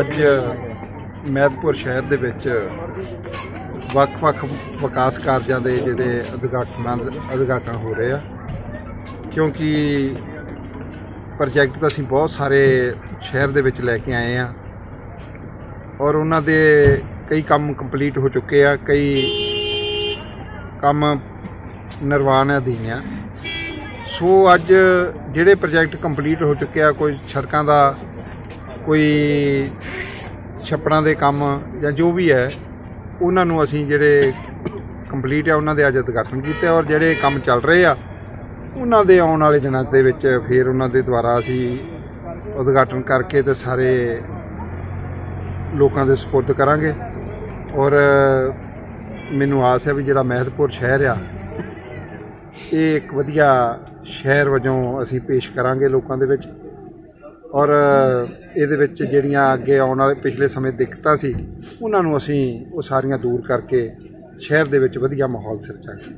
ਅੱਜ ਮਹਿਦਪੁਰ ਸ਼ਹਿਰ ਦੇ ਵਿੱਚ ਵੱਖ-ਵੱਖ ਵਿਕਾਸ ਕਾਰਜਾਂ ਦੇ ਜਿਹੜੇ ਉਦਘਾਟਨ ਉਦਘਾਟਨ ਹੋ ਰਹੇ ਆ। ਕਿਉਂਕਿ ਪ੍ਰੋਜੈਕਟ ਤਾਂ ਅਸੀਂ ਬਹੁਤ ਸਾਰੇ ਸ਼ਹਿਰ ਦੇ ਵਿੱਚ ਲੈ ਕੇ ਆਏ ਆ ਔਰ ਉਹਨਾਂ ਦੇ ਕਈ ਕੰਮ ਕੰਪਲੀਟ ਹੋ ਚੁੱਕੇ ਆ, ਕਈ ਕੰਮ ਨਿਰਵਾਣ ਅਧੀਨ ਆ। ਸੋ ਅੱਜ ਜਿਹੜੇ ਪ੍ਰੋਜੈਕਟ ਕੰਪਲੀਟ ਹੋ ਚੁੱਕੇ ਆ, ਕੋਈ ਸੜਕਾਂ ਦਾ ਕੋਈ ਛੱਪੜਾਂ ਦੇ ਕੰਮ ਜਾਂ ਜੋ ਵੀ ਹੈ, ਉਹਨਾਂ ਨੂੰ ਅਸੀਂ ਜਿਹੜੇ ਕੰਪਲੀਟ ਆ, ਉਹਨਾਂ ਦੇ ਅੱਜ ਉਦਘਾਟਨ ਕੀਤੇ ਔਰ ਜਿਹੜੇ ਕੰਮ ਚੱਲ ਰਹੇ ਆ, ਉਹਨਾਂ ਦੇ ਆਉਣ ਵਾਲੇ ਦਿਨਾਂ ਦੇ ਵਿੱਚ ਫਿਰ ਉਹਨਾਂ ਦੇ ਦੁਆਰਾ ਅਸੀਂ ਉਦਘਾਟਨ ਕਰਕੇ ਤੇ ਸਾਰੇ ਲੋਕਾਂ ਦੇ ਸਪੁਰਦ ਕਰਾਂਗੇ। ਔਰ ਮੈਨੂੰ ਆਸ ਹੈ ਵੀ ਜਿਹੜਾ ਮਹਿਦਪੁਰ ਸ਼ਹਿਰ ਆ, ਇਹ ਇੱਕ ਵਧੀਆ ਸ਼ਹਿਰ ਵਜੋਂ ਅਸੀਂ ਪੇਸ਼ ਕਰਾਂਗੇ ਲੋਕਾਂ ਦੇ ਵਿੱਚ। ਔਰ ਇਹਦੇ ਵਿੱਚ ਜਿਹੜੀਆਂ ਅੱਗੇ ਆਉਣ ਵਾਲੇ ਪਿਛਲੇ ਸਮੇਂ ਦਿੱਕਤਾਂ ਸੀ, ਉਹਨਾਂ ਨੂੰ ਅਸੀਂ ਉਹ ਸਾਰੀਆਂ ਦੂਰ ਕਰਕੇ ਸ਼ਹਿਰ ਦੇ ਵਿੱਚ ਵਧੀਆ ਮਾਹੌਲ ਸਿਰਜਾਂਗੇ।